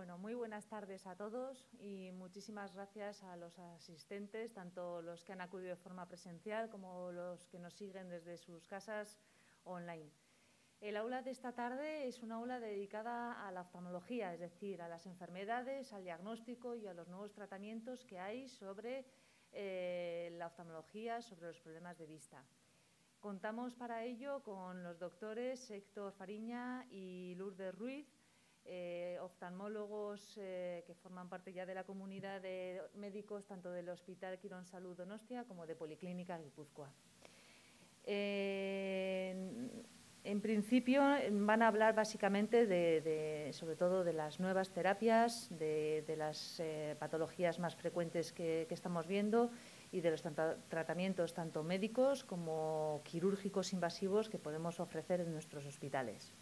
Bueno, muy buenas tardes a todos y muchísimas gracias a los asistentes, tanto los que han acudido de forma presencial como los que nos siguen desde sus casas online. El aula de esta tarde es una aula dedicada a la oftalmología, es decir, a las enfermedades, al diagnóstico y a los nuevos tratamientos que hay sobre eh, la oftalmología, sobre los problemas de vista. Contamos para ello con los doctores Héctor Fariña y Lourdes Ruiz, eh, oftalmólogos eh, que forman parte ya de la comunidad de médicos tanto del Hospital Quirón Salud Donostia como de Policlínica Guipúzcoa. En principio van a hablar básicamente sobre todo de las nuevas terapias, de, las eh, patologías más frecuentes que, estamos viendo y de los tratamientos tanto médicos como quirúrgicos invasivos que podemos ofrecer en nuestros hospitales.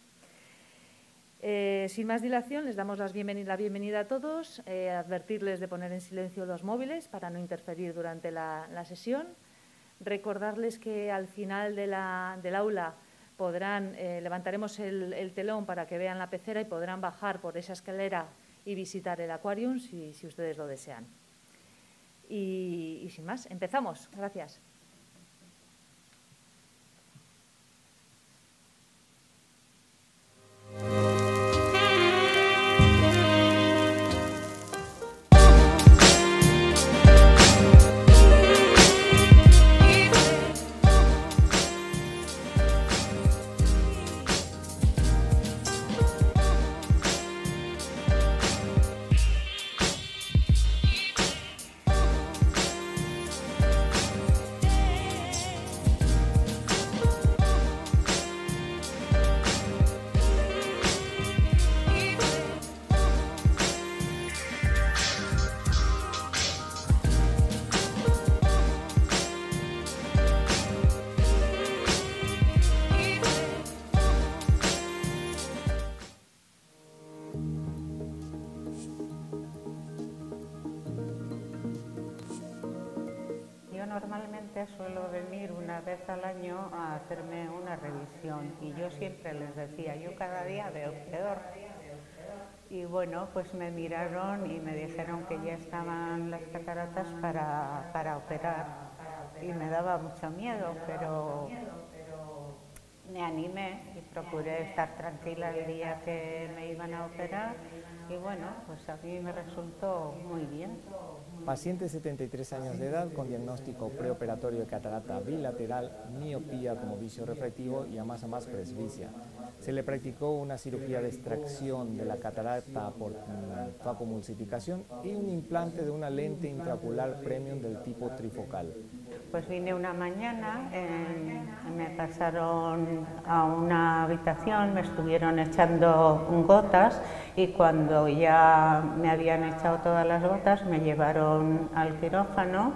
Eh, sin más dilación, les damos la bienvenida, a todos, eh, advertirles de poner en silencio los móviles para no interferir durante la, sesión, recordarles que al final del aula podrán, eh, levantaremos el, telón para que vean la pecera y podrán bajar por esa escalera y visitar el acuarium si, ustedes lo desean. y sin más, empezamos. Gracias. Y yo siempre les decía, yo cada día veo peor. Y bueno, pues me miraron y me dijeron que ya estaban las cataratas para, para operar y me daba mucho miedo, pero me animé y procuré estar tranquila el día que me iban a operar y bueno, pues a mí me resultó muy bien. Paciente de 73 años de edad con diagnóstico preoperatorio de catarata bilateral, miopía como vicio refractivo y a más a más presbicia. Se le practicó una cirugía de extracción de la catarata por facomulsificación y un implante de una lente intraocular premium del tipo trifocal. Pues vine una mañana, me pasaron a una habitación, me estuvieron echando gotas y cuando ya me habían echado todas las gotas me llevaron al quirófano,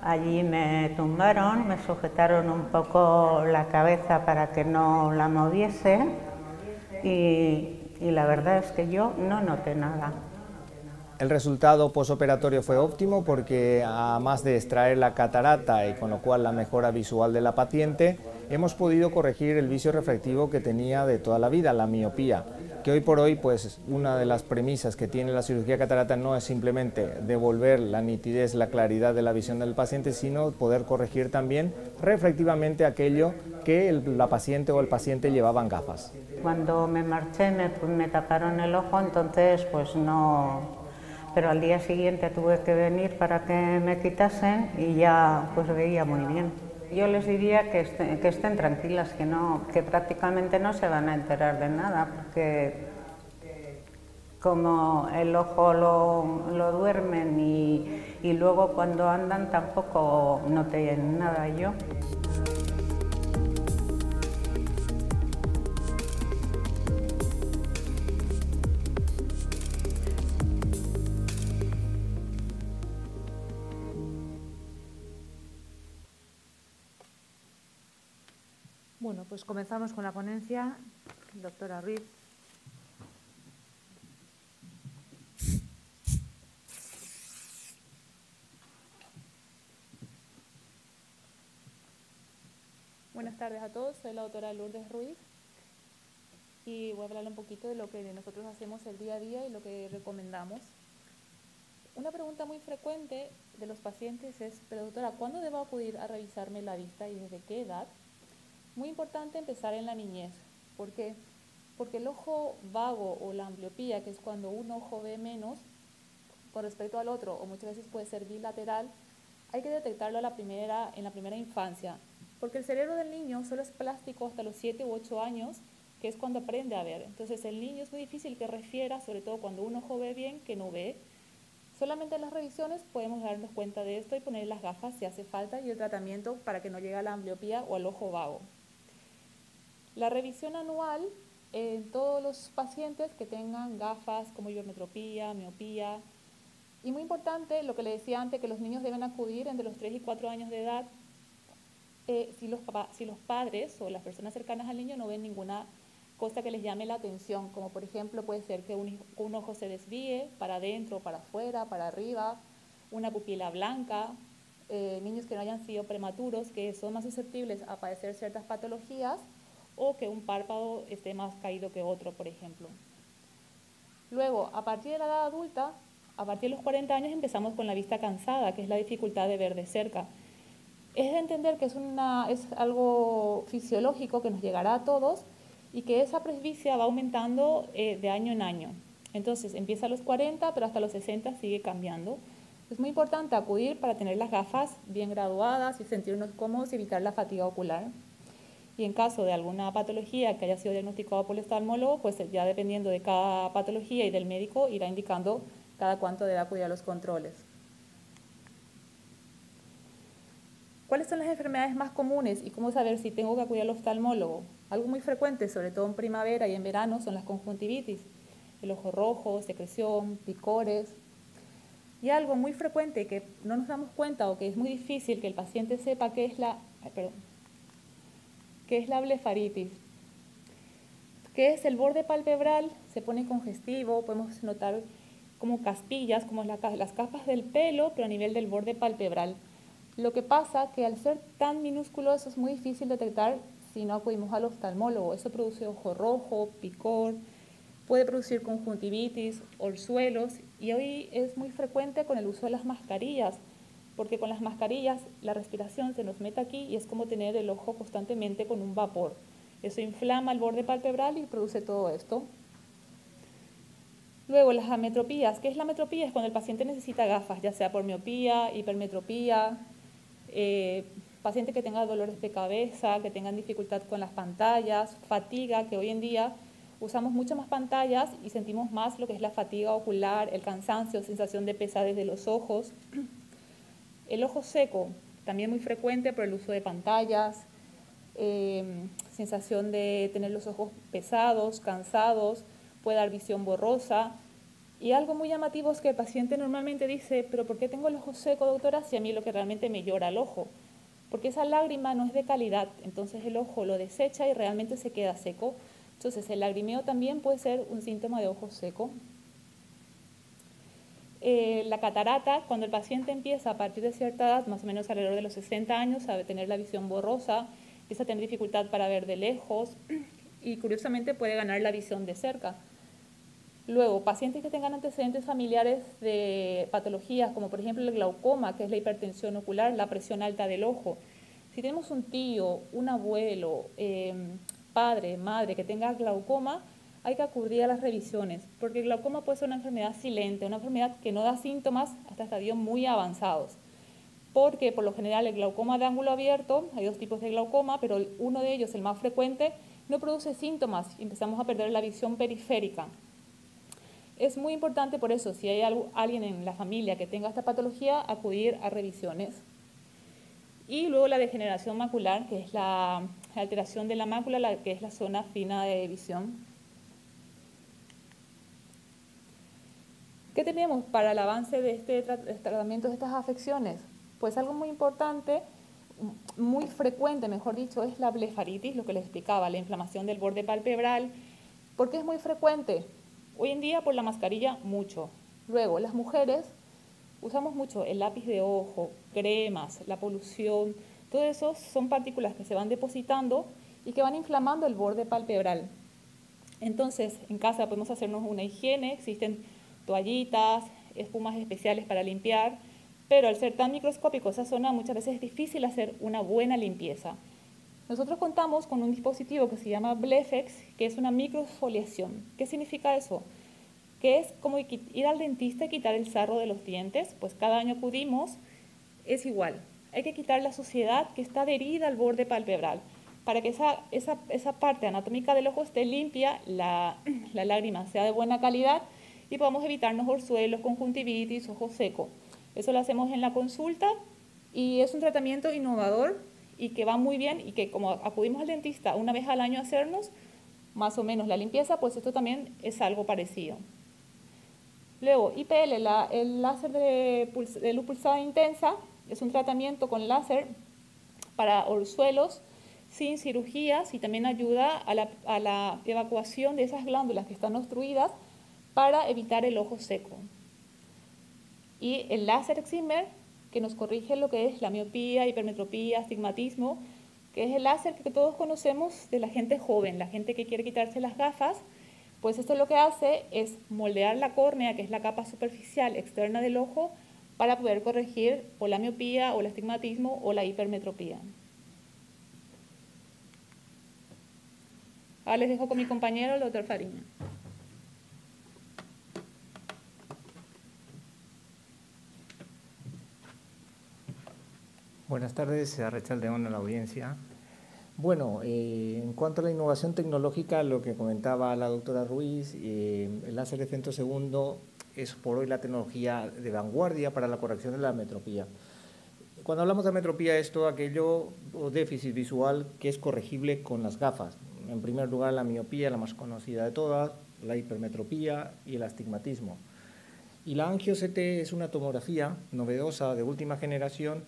allí me tumbaron, me sujetaron un poco la cabeza para que no la moviese y, y la verdad es que yo no noté nada. El resultado posoperatorio fue óptimo porque además de extraer la catarata y con lo cual la mejora visual de la paciente, hemos podido corregir el vicio refractivo que tenía de toda la vida, la miopía, que hoy por hoy pues una de las premisas que tiene la cirugía catarata no es simplemente devolver la nitidez, la claridad de la visión del paciente, sino poder corregir también reflectivamente aquello que la paciente o el paciente llevaban gafas. Cuando me marché me, me taparon el ojo, entonces pues no pero al día siguiente tuve que venir para que me quitasen y ya pues veía muy bien. Yo les diría que, estén, tranquilas, que, no, que prácticamente no se van a enterar de nada, porque como el ojo lo, duermen y, y, luego cuando andan tampoco noté nada yo. Pues comenzamos con la ponencia. Doctora Ruiz. Buenas tardes a todos, soy la doctora Lourdes Ruiz. y voy a hablar un poquito de lo que nosotros hacemos el día a día y lo que recomendamos. Una pregunta muy frecuente de los pacientes es, pero doctora, ¿cuándo debo acudir a revisarme la vista y desde qué edad? Muy importante empezar en la niñez. ¿Por qué? Porque el ojo vago o la ambliopía, que es cuando un ojo ve menos con respecto al otro, o muchas veces puede ser bilateral, hay que detectarlo a la primera, en la primera infancia, porque el cerebro del niño solo es plástico hasta los 7 u 8 años, que es cuando aprende a ver. Entonces el niño es muy difícil que refiera, sobre todo cuando un ojo ve bien, que no ve. Solamente en las revisiones podemos darnos cuenta de esto y poner las gafas si hace falta y el tratamiento para que no llegue a la ambliopía o al ojo vago. La revisión anual en todos los pacientes que tengan gafas como hipermetropía, miopía, y muy importante, lo que le decía antes, que los niños deben acudir entre los 3 y 4 años de edad eh, si, los si los padres o las personas cercanas al niño no ven ninguna cosa que les llame la atención, como por ejemplo puede ser que un, ojo se desvíe para adentro, para afuera, para arriba, una pupila blanca, eh, niños que no hayan sido prematuros, que son más susceptibles a padecer ciertas patologías, o que un párpado esté más caído que otro, por ejemplo. Luego, a partir de la edad adulta, a partir de los 40 años empezamos con la vista cansada, que es la dificultad de ver de cerca. Es de entender que es, una, es algo fisiológico que nos llegará a todos y que esa presbicia va aumentando eh, de año en año. Entonces empieza a los 40, pero hasta los 60 sigue cambiando. Es muy importante acudir para tener las gafas bien graduadas y sentirnos cómodos y evitar la fatiga ocular. Y en caso de alguna patología que haya sido diagnosticado por el oftalmólogo, pues ya dependiendo de cada patología y del médico, irá indicando cada cuánto debe acudir a los controles. ¿Cuáles son las enfermedades más comunes y cómo saber si tengo que acudir al oftalmólogo? Algo muy frecuente, sobre todo en primavera y en verano, son las conjuntivitis, el ojo rojo, secreción, picores. Y algo muy frecuente que no nos damos cuenta o que es muy difícil que el paciente sepa qué es la, qué es la blefaritis. ¿Qué es el borde palpebral? Se pone congestivo, podemos notar como castillas, como las capas del pelo, pero a nivel del borde palpebral. Lo que pasa que al ser tan minúsculo eso es muy difícil detectar si no acudimos al oftalmólogo. Eso produce ojo rojo, picor, puede producir conjuntivitis, orzuelos y hoy es muy frecuente con el uso de las mascarillas, porque con las mascarillas la respiración se nos mete aquí y es como tener el ojo constantemente con un vapor. Eso inflama el borde palpebral y produce todo esto. Luego, las ametropías. ¿Qué es la ametropía? Es cuando el paciente necesita gafas, ya sea por miopía, hipermetropía, eh, pacientes que tengan dolores de cabeza, que tengan dificultad con las pantallas, fatiga, que hoy en día usamos muchas más pantallas y sentimos más lo que es la fatiga ocular, el cansancio, sensación de pesadez de los ojos. El ojo seco, también muy frecuente por el uso de pantallas, em, sensación de tener los ojos pesados, cansados, puede dar visión borrosa, y algo muy llamativo es que el paciente normalmente dice, pero ¿por qué tengo el ojo seco, doctora, si a mí lo que realmente me llora el ojo? Porque esa lágrima no es de calidad, entonces el ojo lo desecha y realmente se queda seco. Entonces el lagrimeo también puede ser un síntoma de ojo seco. Eh, la catarata, cuando el paciente empieza a partir de cierta edad, más o menos alrededor de los 60 años, a tener la visión borrosa, empieza a tener dificultad para ver de lejos y curiosamente puede ganar la visión de cerca. Luego, pacientes que tengan antecedentes familiares de patologías, como por ejemplo el glaucoma, que es la hipertensión ocular, la presión alta del ojo. Si tenemos un tío, un abuelo, em, padre, madre que tenga glaucoma, hay que acudir a las revisiones, porque el glaucoma puede ser una enfermedad silente, una enfermedad que no da síntomas hasta estadios muy avanzados. Porque por lo general el glaucoma de ángulo abierto, hay dos tipos de glaucoma, pero uno de ellos, el más frecuente, no produce síntomas y empezamos a perder la visión periférica. Es muy importante por eso, si hay alguien en la familia que tenga esta patología, acudir a revisiones. Y luego la degeneración macular, que es la alteración de la mácula, que es la zona fina de visión. ¿Qué tenemos para el avance de este tratamiento de estas afecciones? Pues algo muy importante, muy frecuente, mejor dicho, es la blefaritis, lo que les explicaba, la inflamación del borde palpebral. ¿Por qué es muy frecuente? Hoy en día por la mascarilla mucho. Luego, las mujeres usamos mucho el lápiz de ojo, cremas, la polución, todo eso son partículas que se van depositando y que van inflamando el borde palpebral. Entonces, en casa podemos hacernos una higiene, existen toallitas, espumas especiales para limpiar, pero al ser tan microscópico esa zona muchas veces es difícil hacer una buena limpieza. Nosotros contamos con un dispositivo que se llama Blefex, que es una microexfoliación. ¿Qué significa eso? Que es como ir al dentista y quitar el sarro de los dientes, pues cada año acudimos, es igual. Hay que quitar la suciedad que está adherida al borde palpebral para que esa, esa, esa parte anatómica del ojo esté limpia, la, la lágrima sea de buena calidad y podamos evitarnos orzuelos, conjuntivitis, ojo seco. Eso lo hacemos en la consulta y es un tratamiento innovador y que va muy bien y que como acudimos al dentista una vez al año a hacernos más o menos la limpieza, pues esto también es algo parecido. Luego, IPL, el láser de, de luz pulsada intensa, es un tratamiento con láser para orzuelos sin cirugías y también ayuda la, a la evacuación de esas glándulas que están obstruidas para evitar el ojo seco. Y el láser Excimer, que nos corrige lo que es la miopía, hipermetropía, astigmatismo, que es el láser que todos conocemos de la gente joven, la gente que quiere quitarse las gafas, pues esto lo que hace es moldear la córnea, que es la capa superficial externa del ojo, para poder corregir o la miopía o el astigmatismo o la hipermetropía. Ahora les dejo con mi compañero, el doctor Fariña. Buenas tardes, Rachel León a la audiencia. Bueno, eh, en cuanto a la innovación tecnológica, lo que comentaba la doctora Ruiz, eh, el láser de centro segundo es por hoy la tecnología de vanguardia para la corrección de la metropía. Cuando hablamos de metropía es todo aquello o déficit visual que es corregible con las gafas. En primer lugar, la miopía, la más conocida de todas, la hipermetropía y el astigmatismo. Y la angio-CT es una tomografía novedosa de última generación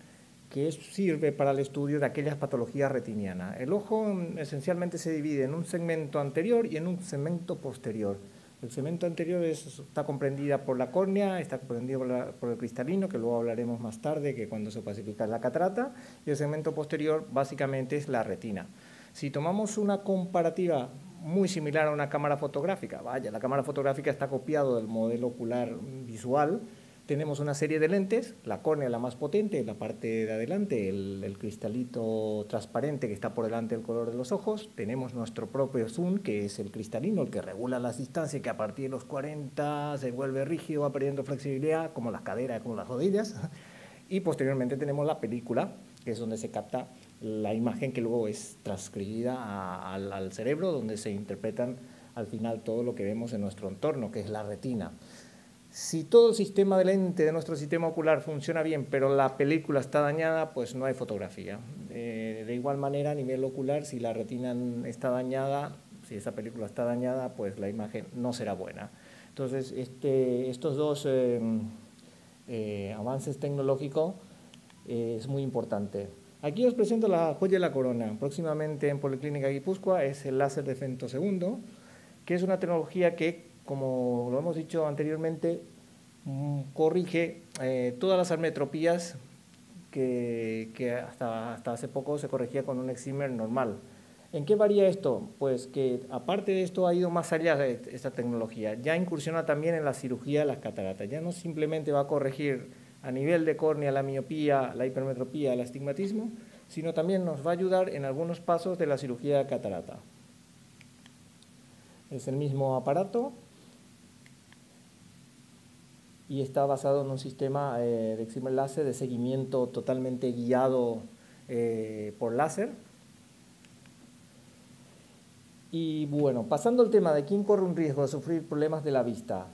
que sirve para el estudio de aquellas patologías retinianas. El ojo mm, esencialmente se divide en un segmento anterior y en un segmento posterior. El segmento anterior está comprendida por la córnea, está comprendido por, el cristalino, que luego hablaremos más tarde, que cuando se clasifica la catarata, y el segmento posterior básicamente es la retina. Si tomamos una comparativa muy similar a una cámara fotográfica, vaya, la cámara fotográfica está copiado del modelo ocular visual, tenemos una serie de lentes, la córnea la más potente, la parte de adelante, el, cristalito transparente que está por delante del color de los ojos, tenemos nuestro propio zoom, que es el cristalino, el que regula las distancias, que a partir de los 40 se vuelve rígido, va perdiendo flexibilidad, como las caderas, como las rodillas, y posteriormente tenemos la película, que es donde se capta la imagen que luego es transcribida al cerebro, donde se interpretan al final todo lo que vemos en nuestro entorno, que es la retina. Si todo el sistema de lente de nuestro sistema ocular funciona bien, pero la película está dañada, pues no hay fotografía. Eh, de igual manera, a nivel ocular, si la retina está dañada, si esa película está dañada, pues la imagen no será buena. Entonces, este, estos dos eh, eh, avances tecnológicos es muy importante. Aquí os presento la joya de la corona. Próximamente en Policlínica Guipúzcoa es el láser de femtosegundo, que es una tecnología que como lo hemos dicho anteriormente, mm, corrige eh, todas las armetropías que, hasta, hace poco se corregía con un excimer normal. ¿En qué varía esto? Pues que aparte de esto ha ido más allá de esta tecnología. Ya incursiona también en la cirugía de las cataratas. Ya no simplemente va a corregir a nivel de córnea la miopía, la hipermetropía, el astigmatismo, sino también nos va a ayudar en algunos pasos de la cirugía de catarata. Es el mismo aparato, y está basado en un sistema eh, de excimer láser de seguimiento totalmente guiado eh, por láser. Y bueno, pasando al tema de quién corre un riesgo de sufrir problemas de la vista.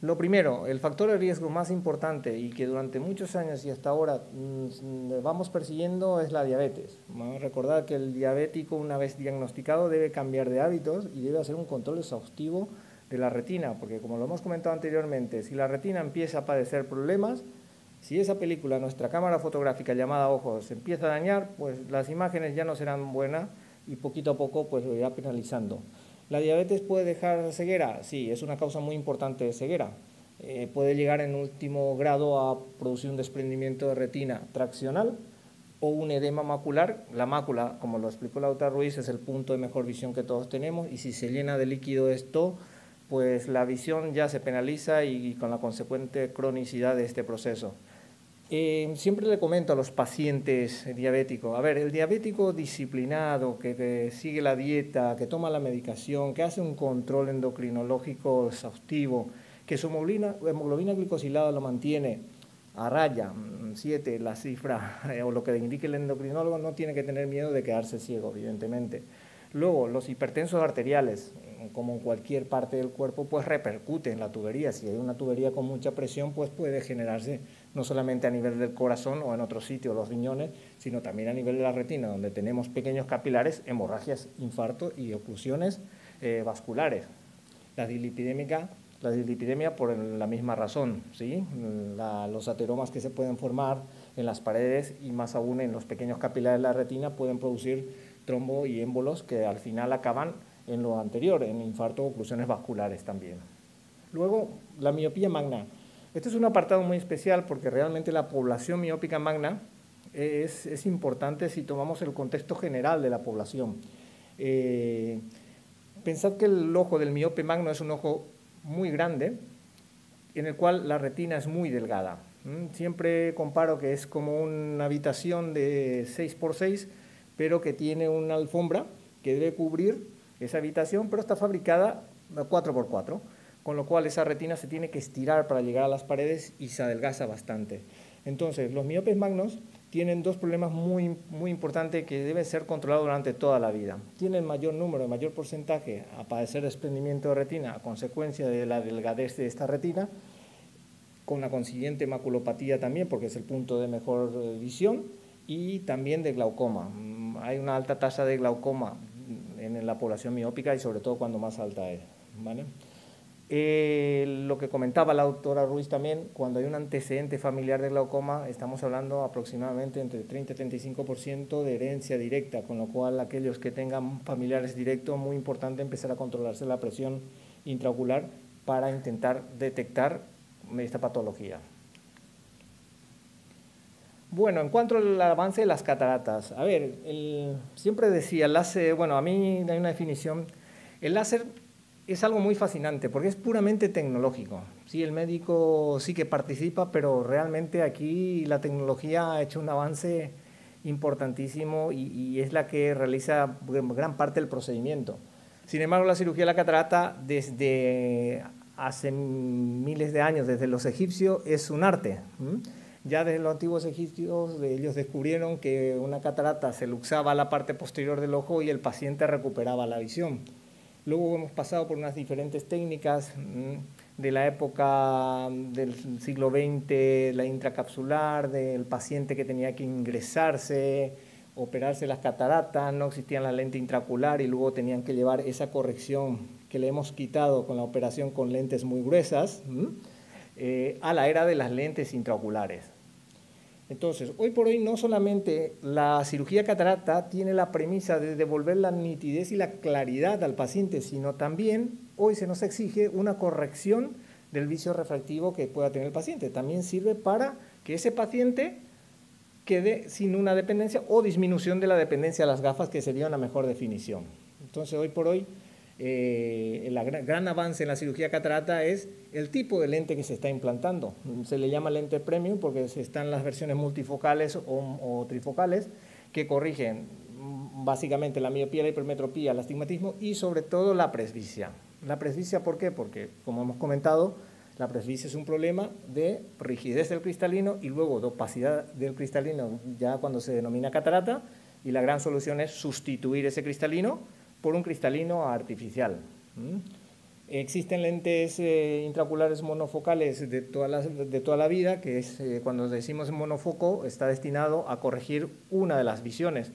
Lo primero, el factor de riesgo más importante y que durante muchos años y hasta ahora mm, vamos persiguiendo es la diabetes. Vamos a recordar que el diabético una vez diagnosticado debe cambiar de hábitos y debe hacer un control exhaustivo de la retina, porque como lo hemos comentado anteriormente, si la retina empieza a padecer problemas, si esa película, nuestra cámara fotográfica llamada ojos, se empieza a dañar, pues las imágenes ya no serán buenas y poquito a poco pues lo irá penalizando. ¿La diabetes puede dejar ceguera? Sí, es una causa muy importante de ceguera. Eh, puede llegar en último grado a producir un desprendimiento de retina traccional o un edema macular. La mácula, como lo explicó la doctora Ruiz, es el punto de mejor visión que todos tenemos y si se llena de líquido esto, pues la visión ya se penaliza y, con la consecuente cronicidad de este proceso. Eh, siempre le comento a los pacientes diabéticos, a ver, el diabético disciplinado, que, sigue la dieta, que toma la medicación, que hace un control endocrinológico exhaustivo, que su hemoglobina, glicosilada lo mantiene a raya, 7, la cifra, eh, o lo que indique el endocrinólogo, no tiene que tener miedo de quedarse ciego, evidentemente. Luego, los hipertensos arteriales, como en cualquier parte del cuerpo, pues repercute en la tubería. Si hay una tubería con mucha presión, pues puede generarse no solamente a nivel del corazón o en otro sitio, los riñones, sino también a nivel de la retina, donde tenemos pequeños capilares, hemorragias, infartos y oclusiones eh, vasculares. La dislipidemia, la dislipidemia por la misma razón, ¿sí? los ateromas que se pueden formar en las paredes y más aún en los pequeños capilares de la retina pueden producir trombo y émbolos que al final acaban en lo anterior, en infarto o oclusiones vasculares también. Luego, la miopía magna. Este es un apartado muy especial porque realmente la población miópica magna es, es importante si tomamos el contexto general de la población. Eh, pensad que el ojo del miope magno es un ojo muy grande, en el cual la retina es muy delgada. Siempre comparo que es como una habitación de 6 por 6 pero que tiene una alfombra que debe cubrir esa habitación, pero está fabricada 4x4, con lo cual esa retina se tiene que estirar para llegar a las paredes y se adelgaza bastante. Entonces, los miopes magnos tienen dos problemas muy, muy importantes que deben ser controlados durante toda la vida. Tienen mayor número, mayor porcentaje a padecer desprendimiento de retina a consecuencia de la delgadez de esta retina, con la consiguiente maculopatía también, porque es el punto de mejor eh, visión, y también de glaucoma. Hay una alta tasa de glaucoma en la población miópica y sobre todo cuando más alta es. ¿vale? Eh, lo que comentaba la doctora Ruiz también, cuando hay un antecedente familiar de glaucoma, estamos hablando aproximadamente entre 30 y 35% de herencia directa, con lo cual aquellos que tengan familiares directos, muy importante empezar a controlarse la presión intraocular para intentar detectar esta patología. Bueno, en cuanto al avance de las cataratas, a ver, siempre decía, el láser, bueno, a mí hay una definición, el láser es algo muy fascinante porque es puramente tecnológico. Sí, el médico sí que participa, pero realmente aquí la tecnología ha hecho un avance importantísimo y, y es la que realiza gran parte del procedimiento. Sin embargo, la cirugía de la catarata desde hace miles de años, desde los egipcios, es un arte. Ya desde los antiguos egipcios ellos descubrieron que una catarata se luxaba la parte posterior del ojo y el paciente recuperaba la visión. Luego hemos pasado por unas diferentes técnicas mm, de la época del siglo XX, la intracapsular, del paciente que tenía que ingresarse, operarse las cataratas, no existía la lente intracular y luego tenían que llevar esa corrección que le hemos quitado con la operación con lentes muy gruesas. Eh, a la era de las lentes intraoculares. Entonces, hoy por hoy no solamente la cirugía catarata tiene la premisa de devolver la nitidez y la claridad al paciente, sino también hoy se nos exige una corrección del vicio refractivo que pueda tener el paciente. También sirve para que ese paciente quede sin una dependencia o disminución de la dependencia de las gafas, que sería una mejor definición. Entonces, hoy por hoy eh, el gran, avance en la cirugía catarata es el tipo de lente que se está implantando. Se le llama lente premium porque están las versiones multifocales o, trifocales que corrigen mm, básicamente la miopía, la hipermetropía, el astigmatismo y sobre todo la presbicia. La presbicia, ¿por qué? Porque, como hemos comentado, la presbicia es un problema de rigidez del cristalino y luego de opacidad del cristalino ya cuando se denomina catarata y la gran solución es sustituir ese cristalino por un cristalino artificial. Existen lentes eh, intraoculares monofocales de toda, la, de toda la vida, que es eh, cuando decimos monofoco, está destinado a corregir una de las visiones.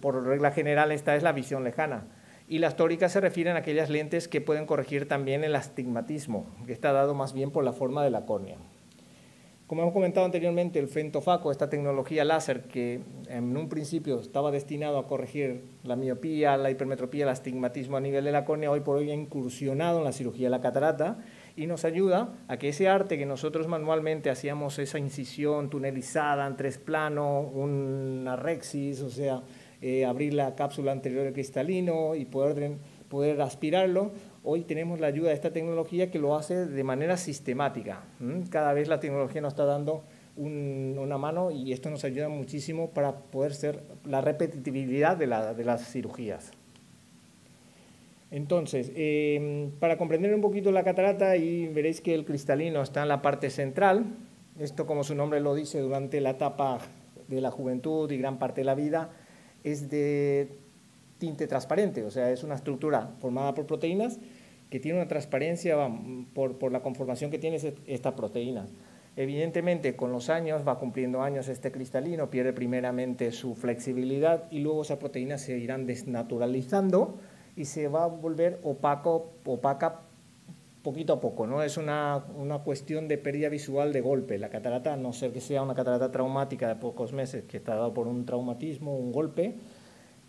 por regla general, esta es la visión lejana. Y las tóricas se refieren a aquellas lentes que pueden corregir también el astigmatismo, que está dado más bien por la forma de la córnea. Como hemos comentado anteriormente, el fentofaco, esta tecnología láser que en un principio estaba destinado a corregir la miopía, la hipermetropía, el astigmatismo a nivel de la córnea, hoy por hoy ha incursionado en la cirugía de la catarata y nos ayuda a que ese arte que nosotros manualmente hacíamos, esa incisión tunelizada en tres planos, una rexis, o sea, eh, abrir la cápsula anterior del cristalino y poder, poder aspirarlo, hoy tenemos la ayuda de esta tecnología que lo hace de manera sistemática. Cada vez la tecnología nos está dando una mano y esto nos ayuda muchísimo para poder ser la repetitividad de, las cirugías. Entonces, em, para comprender un poquito la catarata, y veréis que el cristalino está en la parte central. Esto, como su nombre lo dice, durante la etapa de la juventud y gran parte de la vida, es de tinte transparente, o sea, es una estructura formada por proteínas que tiene una transparencia por, por la conformación que tiene esta proteína. Evidentemente, con los años, va cumpliendo años este cristalino, pierde primeramente su flexibilidad y luego esas proteínas se irán desnaturalizando y se va a volver opaco, opaca poquito a poco, ¿no? Es una, una, cuestión de pérdida visual de golpe. La catarata, a no ser que sea una catarata traumática de pocos meses, que está dado por un traumatismo, un golpe,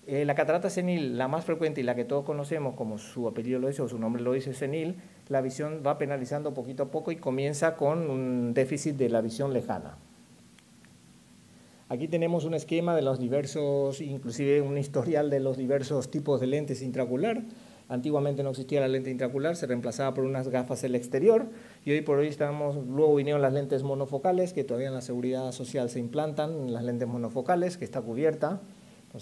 eh, la catarata senil, la más frecuente y la que todos conocemos, como su apellido lo dice o su nombre lo dice, senil, la visión va penalizando poquito a poco y comienza con un déficit de la visión lejana. Aquí tenemos un esquema de los diversos, inclusive un historial de los diversos tipos de lentes intraocular. Antiguamente no existía la lente intraocular, se reemplazaba por unas gafas en el exterior y hoy por hoy estamos, luego vinieron las lentes monofocales que todavía en la seguridad social se implantan, las lentes monofocales que está cubierta,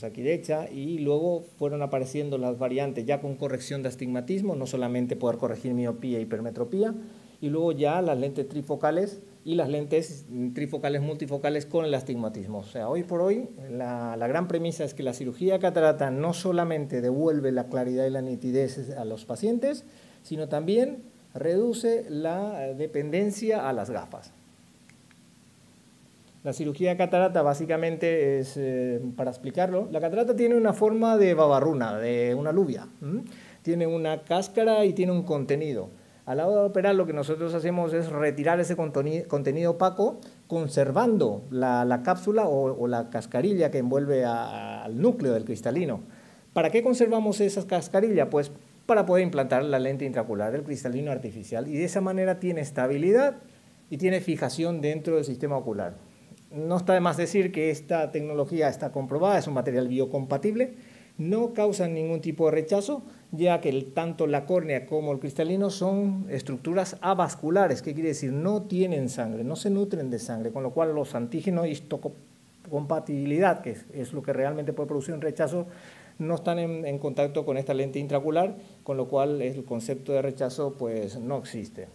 aquí derecha, y luego fueron apareciendo las variantes ya con corrección de astigmatismo, no solamente poder corregir miopía y hipermetropía, y luego ya las lentes trifocales y las lentes trifocales multifocales con el astigmatismo. O sea, hoy por hoy la, gran premisa es que la cirugía catarata no solamente devuelve la claridad y la nitidez a los pacientes, sino también reduce la dependencia a las gafas. La cirugía catarata básicamente es, eh, para explicarlo, la catarata tiene una forma de babarruna, de una aluvia. Tiene una cáscara y tiene un contenido. A la hora de operar lo que nosotros hacemos es retirar ese contenido opaco conservando la, cápsula o, la cascarilla que envuelve al núcleo del cristalino. ¿Para qué conservamos esa cascarilla? Pues para poder implantar la lente intraocular del cristalino artificial y de esa manera tiene estabilidad y tiene fijación dentro del sistema ocular. No está de más decir que esta tecnología está comprobada, es un material biocompatible, no causa ningún tipo de rechazo, ya que tanto la córnea como el cristalino son estructuras avasculares, que quiere decir no tienen sangre, no se nutren de sangre, con lo cual los antígenos histocompatibilidad, que es, lo que realmente puede producir un rechazo, no están en, contacto con esta lente intraocular, con lo cual el concepto de rechazo pues no existe.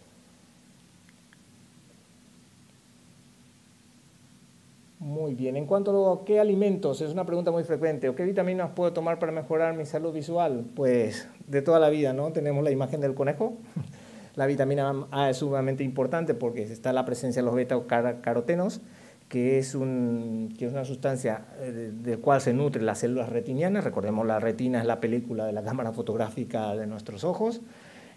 Muy bien. En cuanto a qué alimentos, es una pregunta muy frecuente. ¿O qué vitaminas puedo tomar para mejorar mi salud visual? Pues de toda la vida, ¿no? Tenemos la imagen del conejo. La vitamina A es sumamente importante porque está la presencia de los beta-carotenos, que es, un, que es una sustancia eh, del cual se nutren las células retinianas. Recordemos, la retina es la película de la cámara fotográfica de nuestros ojos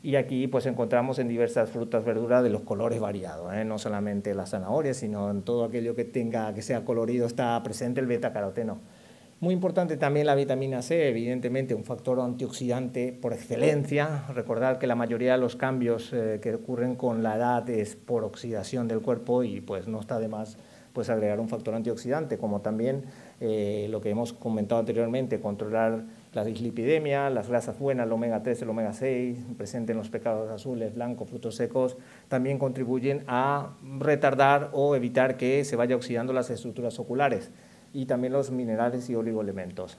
y aquí pues encontramos en diversas frutas, verduras de los colores variados, ¿eh? no solamente las zanahorias, sino en todo aquello que tenga, que sea colorido, está presente el beta-caroteno. Muy importante también la vitamina C, evidentemente un factor antioxidante por excelencia. Recordar que la mayoría de los cambios eh, que ocurren con la edad es por oxidación del cuerpo y pues no está de más pues agregar un factor antioxidante, como también eh, lo que hemos comentado anteriormente, controlar la dislipidemia, las grasas buenas, el omega 3, el omega 6, presente en los pecados azules, blancos, frutos secos, también contribuyen a retardar o evitar que se vaya oxidando las estructuras oculares y también los minerales y oligoelementos.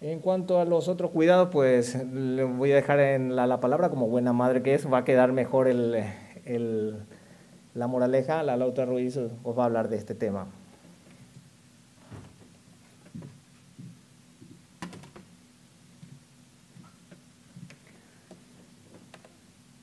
En cuanto a los otros cuidados, pues le voy a dejar en la, palabra, como buena madre que es, va a quedar mejor la moraleja, la Lauta Ruiz os va a hablar de este tema.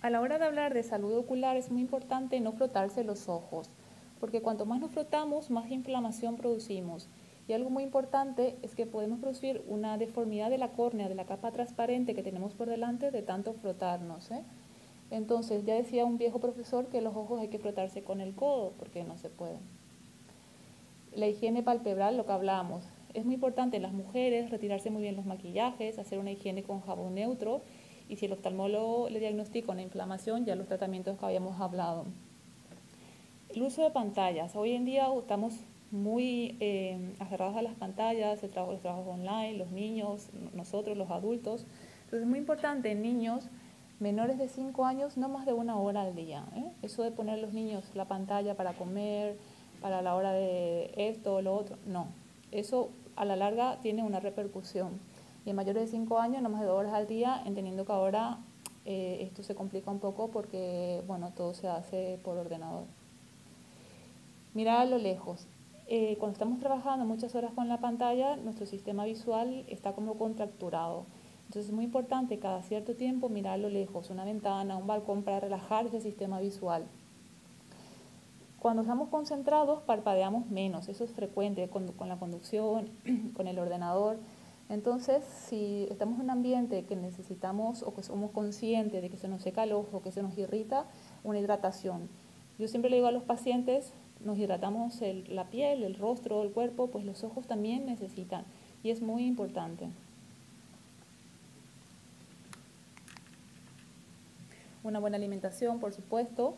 A la hora de hablar de salud ocular es muy importante no frotarse los ojos, porque cuanto más nos frotamos, más inflamación producimos. Y algo muy importante es que podemos producir una deformidad de la córnea, de la capa transparente que tenemos por delante de tanto frotarnos. ¿eh? Entonces, ya decía un viejo profesor que los ojos hay que frotarse con el codo, porque no se puede. La higiene palpebral, lo que hablábamos. Es muy importante en las mujeres retirarse muy bien los maquillajes, hacer una higiene con jabón neutro y si el oftalmólogo le diagnostica una inflamación, ya los tratamientos que habíamos hablado. El uso de pantallas. Hoy en día estamos muy eh, aferrados a las pantallas, el trabajo, los trabajos online, los niños, nosotros, los adultos. Entonces es muy importante en niños menores de 5 años no más de una hora al día. ¿eh? Eso de poner los niños la pantalla para comer, para la hora de esto o lo otro, no. Eso a la larga tiene una repercusión. Y en mayores de 5 años, no más de 2 horas al día, entendiendo que ahora eh, esto se complica un poco porque, bueno, todo se hace por ordenador. Mirar a lo lejos. Eh, cuando estamos trabajando muchas horas con la pantalla, nuestro sistema visual está como contracturado. Entonces es muy importante cada cierto tiempo mirar a lo lejos, una ventana, un balcón, para relajar ese sistema visual. Cuando estamos concentrados, parpadeamos menos, eso es frecuente con, con la conducción, con el ordenador. Entonces, si estamos en un ambiente que necesitamos o que somos conscientes de que se nos seca el ojo, que se nos irrita, una hidratación. Yo siempre le digo a los pacientes, nos hidratamos la piel, el rostro, el cuerpo, pues los ojos también necesitan y es muy importante. Una buena alimentación, por supuesto,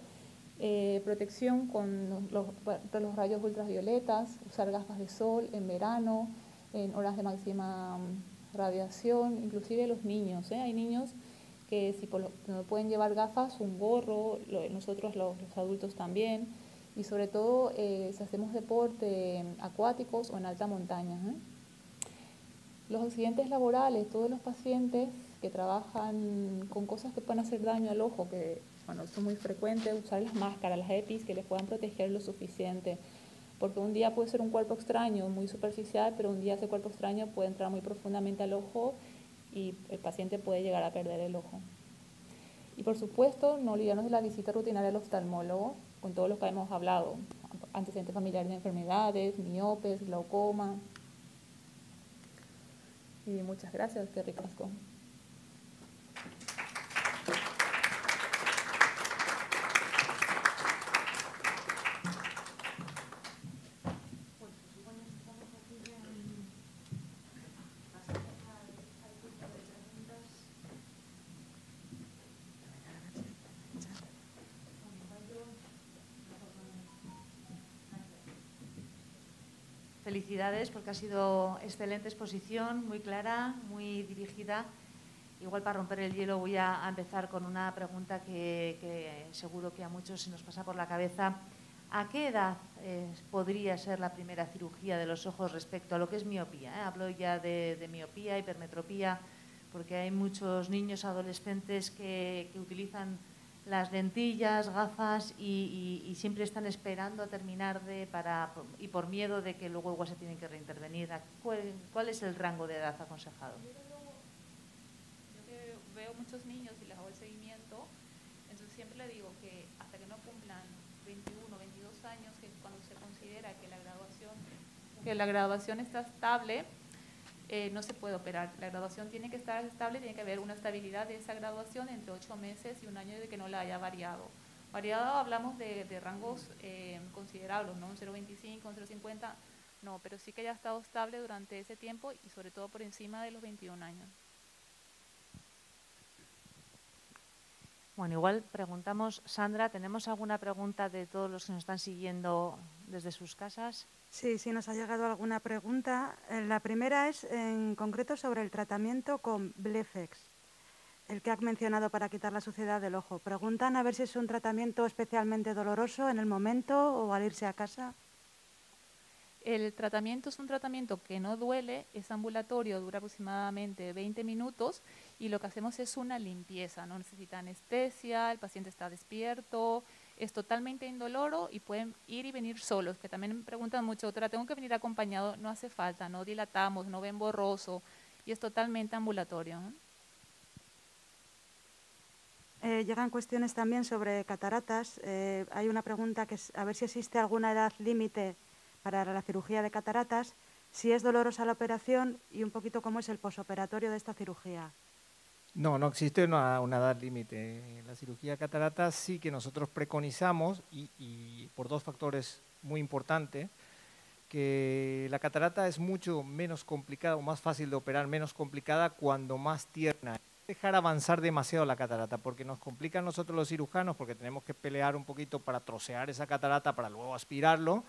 eh, protección con los, los, rayos ultravioletas, usar gafas de sol en verano, en horas de máxima radiación, inclusive los niños. ¿eh? Hay niños que si no pueden llevar gafas, un gorro, nosotros los, los adultos también y sobre todo eh, si hacemos deporte acuáticos o en alta montaña. ¿eh? Los accidentes laborales, todos los pacientes que trabajan con cosas que pueden hacer daño al ojo, que bueno, son muy frecuentes, usar las máscaras, las EPIs, que les puedan proteger lo suficiente. Porque un día puede ser un cuerpo extraño, muy superficial, pero un día ese cuerpo extraño puede entrar muy profundamente al ojo y el paciente puede llegar a perder el ojo. Y por supuesto, no olvidarnos de la visita rutinaria al oftalmólogo, con todo lo que hemos hablado, antecedentes familiares de enfermedades, miopes, glaucoma. Y muchas gracias, qué ricasco. Felicidades porque ha sido excelente exposición, muy clara, muy dirigida. Igual para romper el hielo voy a empezar con una pregunta que, seguro que a muchos se nos pasa por la cabeza. ¿A qué edad eh, podría ser la primera cirugía de los ojos respecto a lo que es miopía? Eh? Hablo ya de, miopía, hipermetropía, porque hay muchos niños, adolescentes que utilizan las lentillas, gafas y, siempre están esperando a terminar de para y por miedo de que luego igual se tienen que reintervenir. ¿Cuál, es el rango de edad aconsejado? Yo que veo muchos niños y les hago el seguimiento, entonces siempre le digo que hasta que no cumplan 21, 22 años, que es cuando se considera que la graduación que la graduación está estable, eh, no se puede operar. La graduación tiene que estar estable, tiene que haber una estabilidad de esa graduación entre ocho meses y un año de que no la haya variado. Variado hablamos de, rangos eh, considerables, ¿no? Un 0,25, un 0,50, no, pero sí que haya estado estable durante ese tiempo y sobre todo por encima de los 21 años. Bueno, igual preguntamos, Sandra, ¿tenemos alguna pregunta de todos los que nos están siguiendo desde sus casas? Sí, sí, nos ha llegado alguna pregunta. Eh, la primera es en concreto sobre el tratamiento con Blefex, el que ha mencionado para quitar la suciedad del ojo. Preguntan a ver si es un tratamiento especialmente doloroso en el momento o al irse a casa. El tratamiento es un tratamiento que no duele, es ambulatorio, dura aproximadamente 20 minutos y lo que hacemos es una limpieza, no necesita anestesia, el paciente está despierto, es totalmente indoloro y pueden ir y venir solos, que también me preguntan mucho, otra, tengo que venir acompañado, no hace falta, no dilatamos, no ven borroso y es totalmente ambulatorio. Eh, llegan cuestiones también sobre cataratas. Eh, hay una pregunta que es a ver si existe alguna edad límite para la cirugía de cataratas, si es dolorosa la operación y un poquito cómo es el posoperatorio de esta cirugía. No, no existe una, edad límite. La cirugía de cataratas sí que nosotros preconizamos y, por dos factores muy importantes, que la catarata es mucho menos complicada o más fácil de operar, menos complicada cuando más tierna dejar avanzar demasiado la catarata, porque nos complica a nosotros los cirujanos, porque tenemos que pelear un poquito para trocear esa catarata, para luego aspirarlo,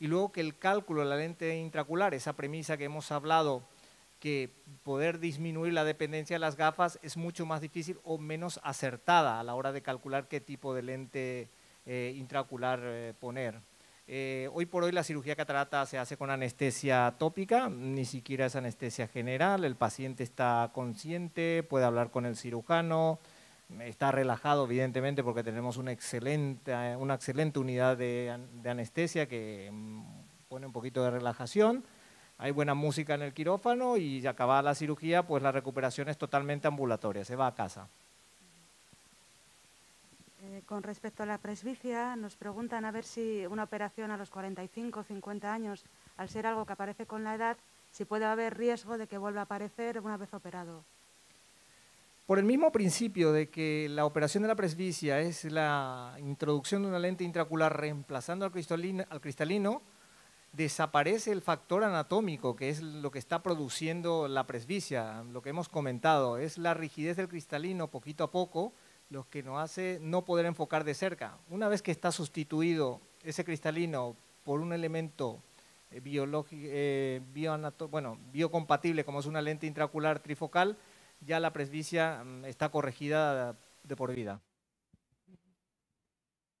y luego que el cálculo de la lente intracular, esa premisa que hemos hablado, que poder disminuir la dependencia de las gafas es mucho más difícil o menos acertada a la hora de calcular qué tipo de lente eh, intraocular eh, poner. Eh, hoy por hoy la cirugía catarata se hace con anestesia tópica, ni siquiera es anestesia general, el paciente está consciente, puede hablar con el cirujano, está relajado evidentemente porque tenemos una excelente, una excelente unidad de, anestesia que mm, pone un poquito de relajación, hay buena música en el quirófano y acabada la cirugía pues la recuperación es totalmente ambulatoria, se va a casa. Eh, con respecto a la presbicia, nos preguntan a ver si una operación a los 45 o 50 años, al ser algo que aparece con la edad, si puede haber riesgo de que vuelva a aparecer una vez operado. Por el mismo principio de que la operación de la presbicia es la introducción de una lente intraocular reemplazando al cristalino, al cristalino, desaparece el factor anatómico, que es lo que está produciendo la presbicia, lo que hemos comentado, es la rigidez del cristalino poquito a poco, lo que nos hace no poder enfocar de cerca. Una vez que está sustituido ese cristalino por un elemento eh, eh, bueno, biocompatible como es una lente intraocular trifocal, ya la presbicia mm, está corregida de por vida.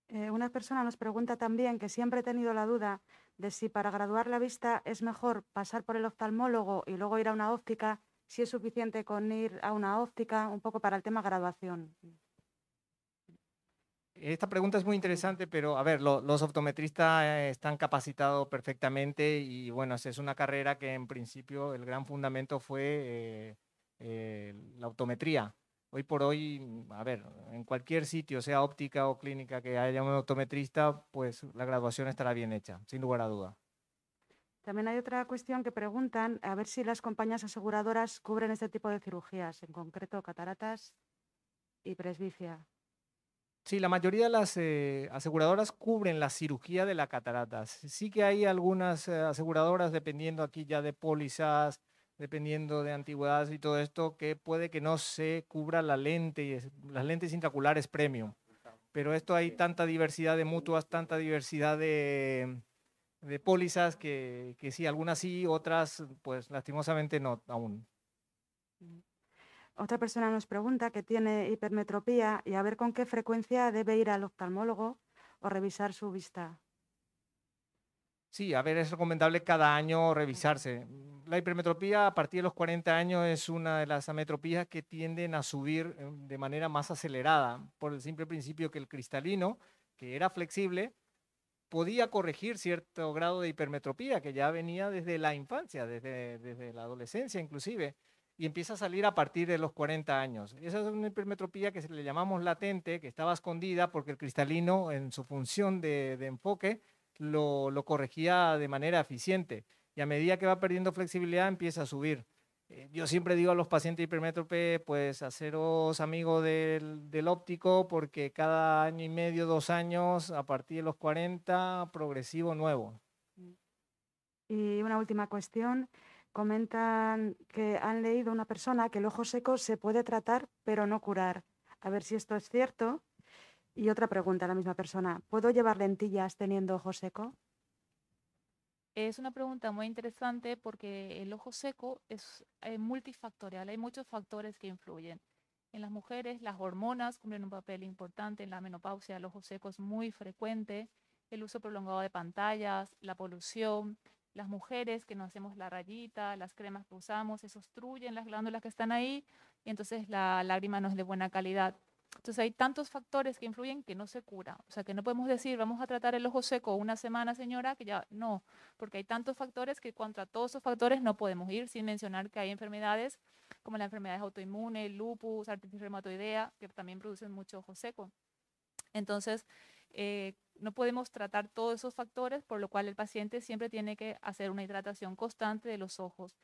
Eh, una persona nos pregunta también que siempre he tenido la duda de si para graduar la vista es mejor pasar por el oftalmólogo y luego ir a una óptica, si es suficiente con ir a una óptica, un poco para el tema graduación. Esta pregunta es muy interesante, pero a ver, los optometristas eh, están capacitados perfectamente y bueno, es una carrera que en principio el gran fundamento fue eh, eh, la optometría. Hoy por hoy, a ver, en cualquier sitio, sea óptica o clínica que haya un optometrista, pues la graduación estará bien hecha, sin lugar a duda. También hay otra cuestión que preguntan, a ver si las compañías aseguradoras cubren este tipo de cirugías, en concreto cataratas y presbicia. Sí, la mayoría de las eh, aseguradoras cubren la cirugía de la catarata. Sí que hay algunas eh, aseguradoras, dependiendo aquí ya de pólizas, dependiendo de antigüedades y todo esto, que puede que no se cubra la lente, las lentes intraculares premium. Pero esto hay tanta diversidad de mutuas, tanta diversidad de, de pólizas que, que sí, algunas sí, otras pues lastimosamente no aún. Otra persona nos pregunta que tiene hipermetropía y a ver con qué frecuencia debe ir al oftalmólogo o revisar su vista. Sí, a ver, es recomendable cada año revisarse. La hipermetropía a partir de los 40 años es una de las ametropías que tienden a subir eh, de manera más acelerada por el simple principio que el cristalino, que era flexible, podía corregir cierto grado de hipermetropía que ya venía desde la infancia, desde, desde la adolescencia inclusive y empieza a salir a partir de los 40 años. Esa es una hipermetropía que le llamamos latente, que estaba escondida porque el cristalino en su función de, enfoque lo, corregía de manera eficiente y a medida que va perdiendo flexibilidad empieza a subir. Eh, yo siempre digo a los pacientes hipermétrope, pues haceros amigos del, del, óptico porque cada año y medio, dos años, a partir de los 40, progresivo nuevo. Y una última cuestión. Comentan que han leído una persona que el ojo seco se puede tratar pero no curar. A ver si esto es cierto. Y otra pregunta a la misma persona. ¿Puedo llevar lentillas teniendo ojo seco? Es una pregunta muy interesante porque el ojo seco es eh, multifactorial. Hay muchos factores que influyen. En las mujeres, las hormonas cumplen un papel importante. En la menopausia, el ojo seco es muy frecuente. El uso prolongado de pantallas, la polución, las mujeres que nos hacemos la rayita, las cremas que usamos, eso obstruyen las glándulas que están ahí y entonces la lágrima no es de buena calidad. Entonces hay tantos factores que influyen que no se cura. O sea, que no podemos decir, vamos a tratar el ojo seco una semana, señora, que ya no, porque hay tantos factores que contra todos esos factores no podemos ir, sin mencionar que hay enfermedades como las enfermedades autoinmunes, lupus, artritis reumatoidea, que también producen mucho ojo seco. Entonces, eh, no podemos tratar todos esos factores, por lo cual el paciente siempre tiene que hacer una hidratación constante de los ojos.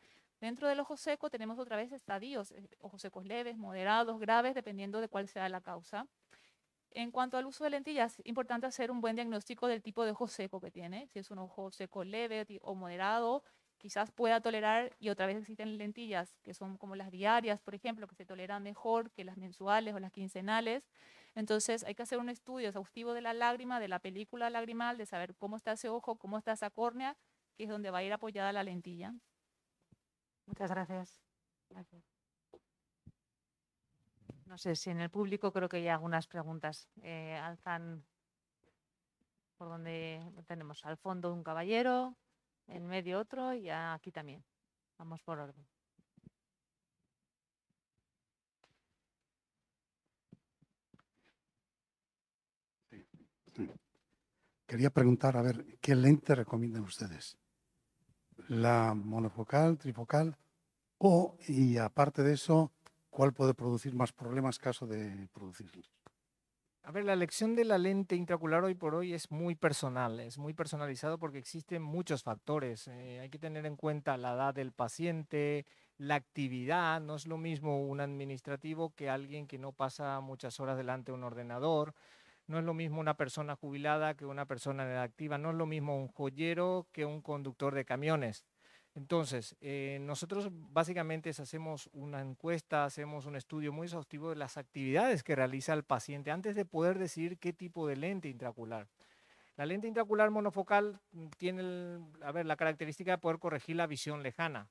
Dentro del ojo seco tenemos otra vez estadios, eh, ojos secos leves, moderados, graves, dependiendo de cuál sea la causa. En cuanto al uso de lentillas, es importante hacer un buen diagnóstico del tipo de ojo seco que tiene, si es un ojo seco leve o moderado, quizás pueda tolerar y otra vez existen lentillas que son como las diarias, por ejemplo, que se toleran mejor que las mensuales o las quincenales. Entonces hay que hacer un estudio exhaustivo de la lágrima, de la película lagrimal, de saber cómo está ese ojo, cómo está esa córnea, que es donde va a ir apoyada la lentilla. Muchas gracias. No sé si en el público creo que hay algunas preguntas. Eh, alzan por donde tenemos al fondo un caballero, en medio otro y aquí también. Vamos por orden. Quería preguntar, a ver, ¿qué lente recomiendan ustedes? ¿La monofocal, trifocal? O, y aparte de eso, ¿cuál puede producir más problemas caso de producirlos? A ver, la elección de la lente intraocular hoy por hoy es muy personal, es muy personalizado porque existen muchos factores. Eh, hay que tener en cuenta la edad del paciente, la actividad. No es lo mismo un administrativo que alguien que no pasa muchas horas delante de un ordenador. No es lo mismo una persona jubilada que una persona en activa. No es lo mismo un joyero que un conductor de camiones. Entonces, eh, nosotros básicamente hacemos una encuesta, hacemos un estudio muy exhaustivo de las actividades que realiza el paciente antes de poder decidir qué tipo de lente intraocular. La lente intraocular monofocal tiene a ver, la característica de poder corregir la visión lejana.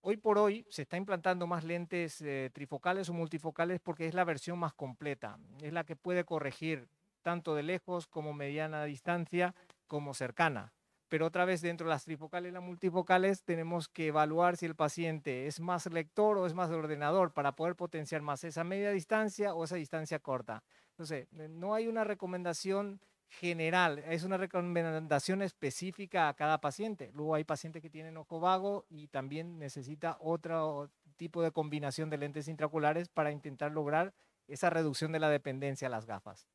Hoy por hoy se está implantando más lentes eh, trifocales o multifocales porque es la versión más completa. Es la que puede corregir tanto de lejos como mediana distancia como cercana pero otra vez dentro de las trifocales y las multifocales tenemos que evaluar si el paciente es más lector o es más de ordenador para poder potenciar más esa media distancia o esa distancia corta. Entonces, no hay una recomendación general, es una recomendación específica a cada paciente. Luego hay pacientes que tienen ojo vago y también necesita otro tipo de combinación de lentes intraoculares para intentar lograr esa reducción de la dependencia a las gafas.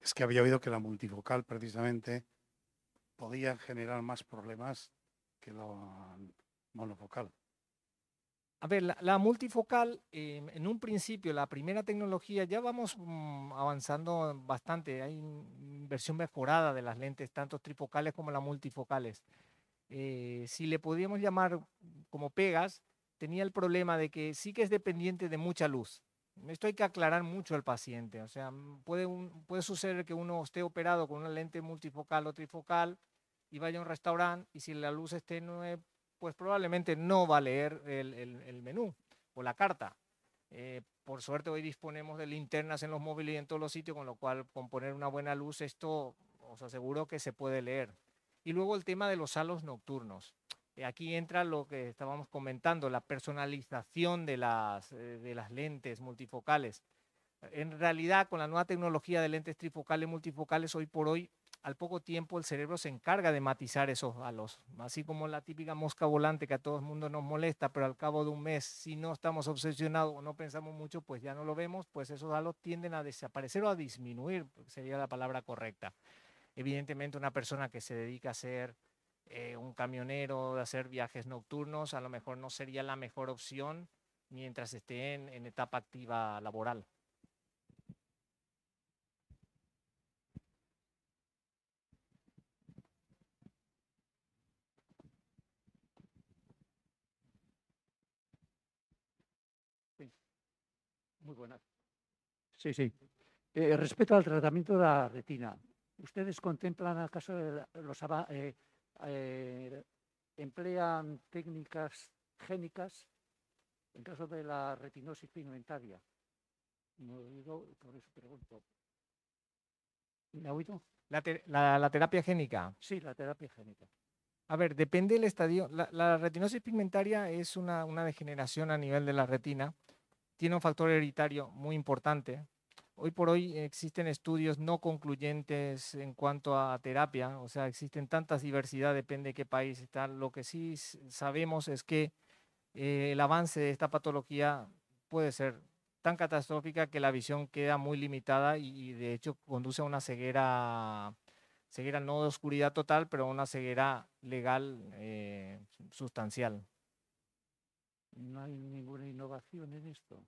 Es que había oído que la multifocal precisamente podía generar más problemas que la monofocal. A ver, la, multifocal, em, en un principio, la primera tecnología, ya vamos mm, avanzando bastante. Hay versión mejorada de las lentes, tanto trifocales como las multifocales. Eh, si le podíamos llamar como pegas, tenía el problema de que sí que es dependiente de mucha luz. Esto hay que aclarar mucho al paciente. O sea, mm, puede, puede suceder que uno esté operado con una lente multifocal o trifocal y vaya a un restaurante y si la luz esté tenue, pues probablemente no va a leer el, el, menú o la carta. Eh, por suerte hoy disponemos de linternas en los móviles y en todos los sitios, con lo cual con poner una buena luz esto os aseguro que se puede leer. Y luego el tema de los halos nocturnos. Eh, aquí entra lo que estábamos comentando, la personalización de las, eh, de las lentes multifocales. En realidad, con la nueva tecnología de lentes trifocales multifocales, hoy por hoy, al poco tiempo, el cerebro se encarga de matizar esos halos. Así como la típica mosca volante que a todo el mundo nos molesta, pero al cabo de un mes, si no estamos obsesionados o no pensamos mucho, pues ya no lo vemos, pues esos halos tienden a desaparecer o a disminuir, sería la palabra correcta. Evidentemente, una persona que se dedica a hacer eh, un camionero de hacer viajes nocturnos, a lo mejor no sería la mejor opción mientras esté en, etapa activa laboral. Muy buenas. Sí, sí. Eh, respecto al tratamiento de la retina, ¿ustedes contemplan acaso los, eh, eh, emplean técnicas génicas en caso de la retinosis pigmentaria. No digo, por eso pregunto. ¿Me ha oído? La, terapia génica. Sí, la terapia génica. A ver, depende del estadio. La, retinosis pigmentaria es una, una, degeneración a nivel de la retina. Tiene un factor hereditario muy importante. Hoy por hoy existen estudios no concluyentes en cuanto a terapia, o sea, existen tantas diversidad, depende de qué país está. Lo que sí sabemos es que eh, el avance de esta patología puede ser tan catastrófica que la visión queda muy limitada y, de hecho conduce a una ceguera, ceguera no de oscuridad total, pero una ceguera legal eh, sustancial. No hay ninguna innovación en esto.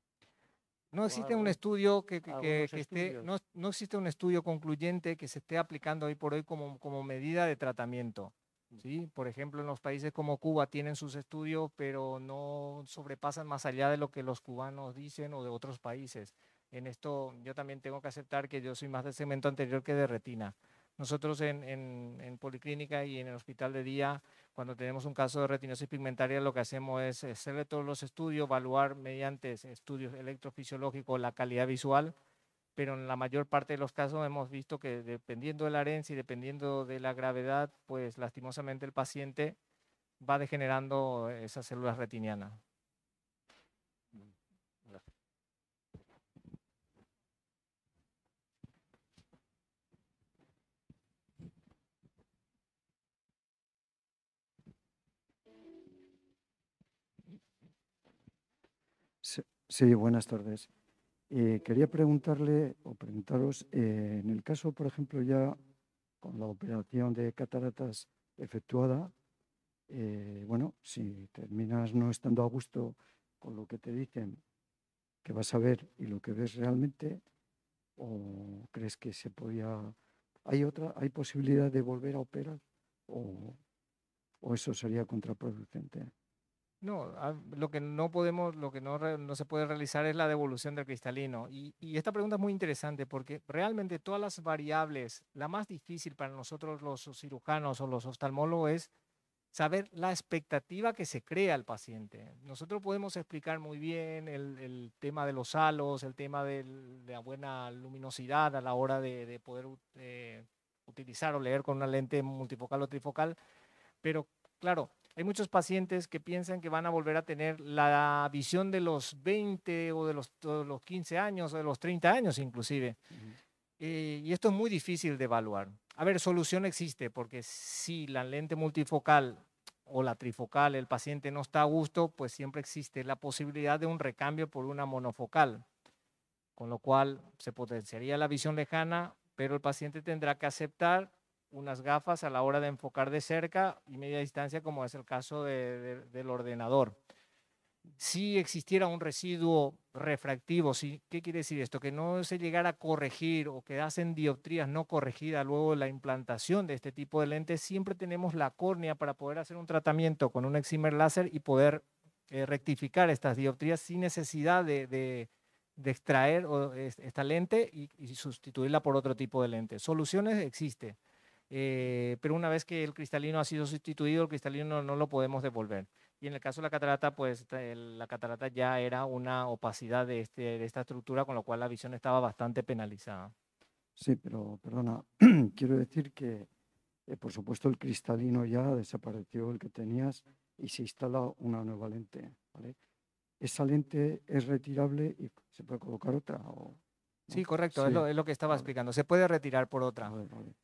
No existe un estudio que, que, esté, no, no, existe un estudio concluyente que se esté aplicando hoy por hoy como, como medida de tratamiento. Mm. ¿sí? Por ejemplo, en los países como Cuba tienen sus estudios, pero no sobrepasan más allá de lo que los cubanos dicen o de otros países. En esto yo también tengo que aceptar que yo soy más de segmento anterior que de retina. Nosotros en, Policlínica y en el hospital de día, cuando tenemos un caso de retinosis pigmentaria, lo que hacemos es hacerle todos los estudios, evaluar mediante estudios electrofisiológicos la calidad visual, pero en la mayor parte de los casos hemos visto que dependiendo de la herencia y dependiendo de la gravedad, pues lastimosamente el paciente va degenerando esas células retinianas. Sí, buenas tardes. Eh, quería preguntarle o preguntaros, eh, en el caso, por ejemplo, ya con la operación de cataratas efectuada, eh, bueno, si terminas no estando a gusto con lo que te dicen que vas a ver y lo que ves realmente, o crees que se podía, hay otra, hay posibilidad de volver a operar o eso sería contraproducente. No, ah, lo que no podemos, lo que no, no, se puede realizar es la devolución del cristalino. Y, esta pregunta es muy interesante porque realmente todas las variables, la más difícil para nosotros los cirujanos o los oftalmólogos es saber la expectativa que se crea al paciente. Nosotros podemos explicar muy bien el, tema de los halos, el tema de la buena luminosidad a la hora de, de poder eh, utilizar o leer con una lente multifocal o trifocal, pero claro, hay muchos pacientes que piensan que van a volver a tener la visión de los 20 o de los, los 15 años o de los 30 años inclusive. Eh, y esto es muy difícil de evaluar. A ver, solución existe, porque si la lente multifocal o la trifocal, el paciente no está a gusto, pues siempre existe la posibilidad de un recambio por una monofocal, con lo cual se potenciaría la visión lejana, pero el paciente tendrá que aceptar unas gafas a la hora de enfocar de cerca y media distancia, como es el caso del ordenador. Si existiera un residuo refractivo, ¿qué quiere decir esto? Que no se llegara a corregir o quedasen dioptrías no corregidas luego de la implantación de este tipo de lentes, siempre tenemos la córnea para poder hacer un tratamiento con un excimer láser y poder eh, rectificar estas dioptrías sin necesidad de, extraer esta lente y, sustituirla por otro tipo de lente. Soluciones existen. Eh, pero una vez que el cristalino ha sido sustituido, el cristalino no, lo podemos devolver. Y en el caso de la catarata, pues la catarata ya era una opacidad de, este, de esta estructura, con lo cual la visión estaba bastante penalizada. Sí, pero perdona, quiero decir que, eh, por supuesto, el cristalino ya desapareció el que tenías y se instala una nueva lente. ¿vale? Esa lente es retirable y se puede colocar otra. O... Sí, correcto, Es, lo, que estaba explicando. Se puede retirar por otra.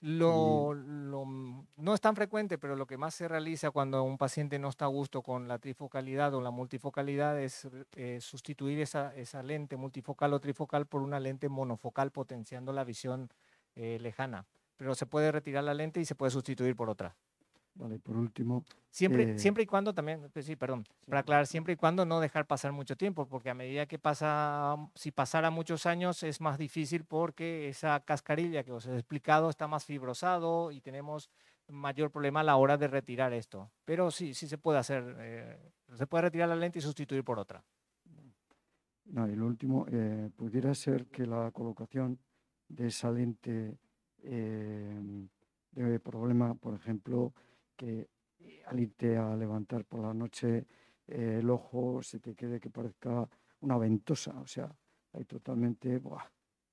Lo, no es tan frecuente, pero lo que más se realiza cuando un paciente no está a gusto con la trifocalidad o la multifocalidad es eh, sustituir esa, esa, lente multifocal o trifocal por una lente monofocal, potenciando la visión eh, lejana. Pero se puede retirar la lente y se puede sustituir por otra. Vale, por último. Siempre, eh, siempre y cuando también, pues sí, perdón, para aclarar, siempre y cuando no dejar pasar mucho tiempo, porque a medida que pasa, si pasara muchos años es más difícil porque esa cascarilla que os he explicado está más fibrosado y tenemos mayor problema a la hora de retirar esto. Pero sí, sí se puede hacer, eh, se puede retirar la lente y sustituir por otra. No, y lo último, eh, pudiera ser que la colocación de esa lente de problema, por ejemplo, que al irte a levantar por la noche eh, el ojo se te quede que parezca una ventosa, o sea, hay totalmente,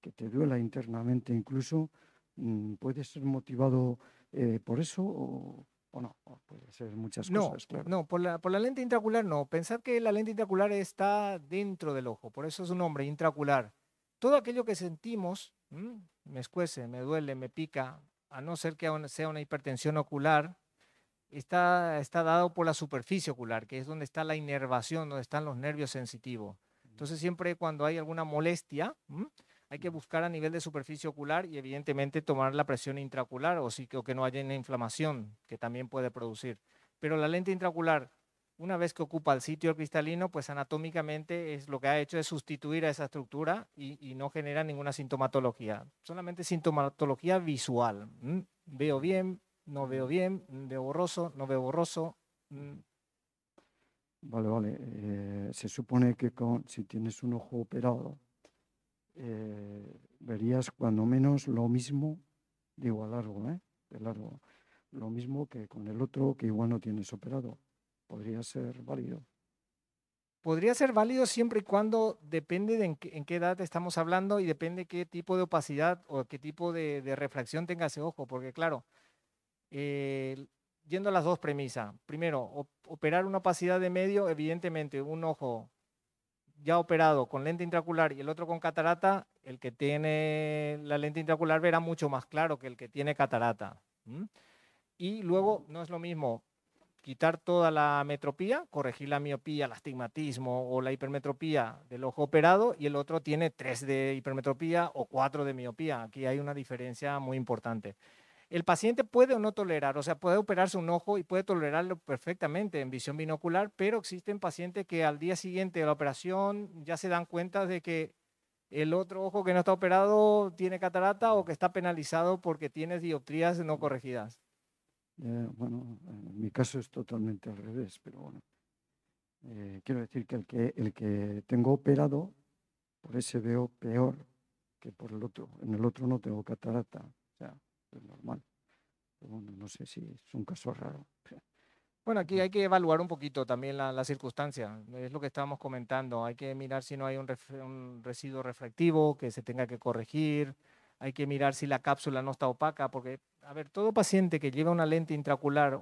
que te duela internamente incluso, mm, puede ser motivado eh, por eso o, no, puede ser muchas cosas, claro. No, por la, por la lente intracular no, pensad que la lente intracular está dentro del ojo, por eso es un nombre, intracular. Todo aquello que sentimos, me escuece, me duele, me pica, a no ser que sea una hipertensión ocular, está, está dado por la superficie ocular, que es donde está la inervación, donde están los nervios sensitivos. Entonces, siempre cuando hay alguna molestia, hay que buscar a nivel de superficie ocular y evidentemente tomar la presión intraocular o, sí, que no haya una inflamación que también puede producir. Pero la lente intraocular una vez que ocupa el sitio cristalino, pues anatómicamente es lo que ha hecho es sustituir a esa estructura y, no genera ninguna sintomatología, solamente sintomatología visual. Veo bien, no veo bien, veo borroso, no veo borroso. Vale, vale. Eh, se supone que con, si tienes un ojo operado, eh, verías cuando menos lo mismo, digo a largo, ¿eh? De largo, lo mismo que con el otro que igual no tienes operado podría ser válido. Podría ser válido siempre y cuando depende de en qué, edad estamos hablando y depende qué tipo de opacidad o qué tipo de, refracción tenga ese ojo, porque claro, yendo a las dos premisas, primero, operar una opacidad de medio, evidentemente un ojo ya operado con lente intracular y el otro con catarata, el que tiene la lente intracular verá mucho más claro que el que tiene catarata. Y luego no es lo mismo quitar toda la metropía, corregir la miopía, el astigmatismo o la hipermetropía del ojo operado y el otro tiene 3 de hipermetropía o 4 de miopía. Aquí hay una diferencia muy importante. El paciente puede o no tolerar, o sea, puede operarse un ojo y puede tolerarlo perfectamente en visión binocular, pero existen pacientes que al día siguiente de la operación ya se dan cuenta de que el otro ojo que no está operado tiene catarata o que está penalizado porque tiene dioptrías no corregidas. Eh, bueno, en mi caso es totalmente al revés, pero bueno. Eh, quiero decir que el, que el que tengo operado, por ese veo peor que por el otro. En el otro no tengo catarata, o sea, es normal. Bueno, no sé si es un caso raro. Bueno, aquí hay que evaluar un poquito también la, la circunstancia. Es lo que estábamos comentando. Hay que mirar si no hay un, un residuo refractivo que se tenga que corregir hay que mirar si la cápsula no está opaca, porque, a ver, todo paciente que lleva una lente intracular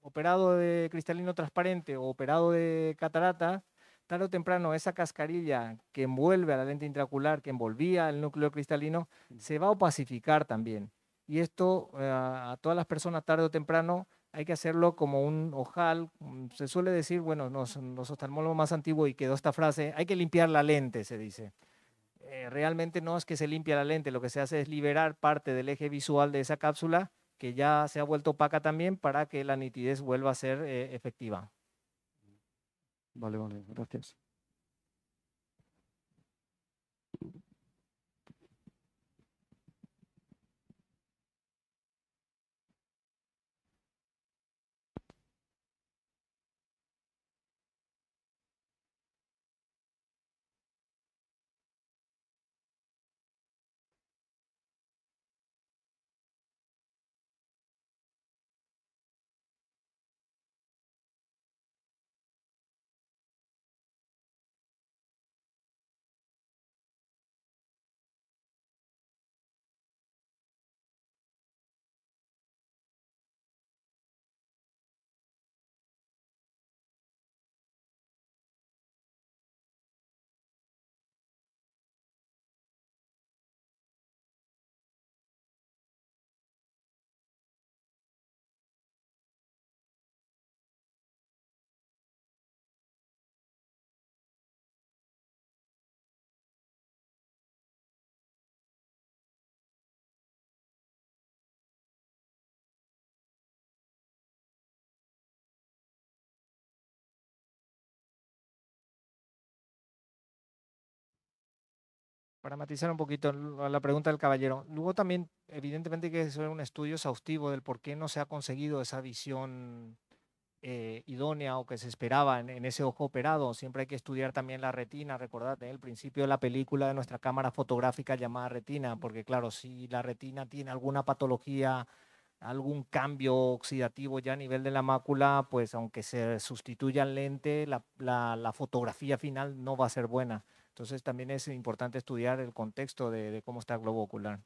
operado de cristalino transparente o operado de catarata, tarde o temprano esa cascarilla que envuelve a la lente intracular, que envolvía el núcleo cristalino, se va a opacificar también. Y esto eh, a todas las personas tarde o temprano hay que hacerlo como un ojal. Se suele decir, bueno, los, los oftalmólogos más antiguos y quedó esta frase, hay que limpiar la lente, se dice. Eh, realmente no es que se limpia la lente, lo que se hace es liberar parte del eje visual de esa cápsula que ya se ha vuelto opaca también para que la nitidez vuelva a ser eh, efectiva. Vale, vale, gracias. Para matizar un poquito la pregunta del caballero, luego también, evidentemente, hay que hacer un estudio exhaustivo del por qué no se ha conseguido esa visión eh, idónea o que se esperaba en, ese ojo operado. Siempre hay que estudiar también la retina, recordad, el principio de la película de nuestra cámara fotográfica llamada retina, porque claro, si la retina tiene alguna patología, algún cambio oxidativo ya a nivel de la mácula, pues aunque se sustituya el lente, la fotografía final no va a ser buena. Entonces también es importante estudiar el contexto de, cómo está el globo ocular.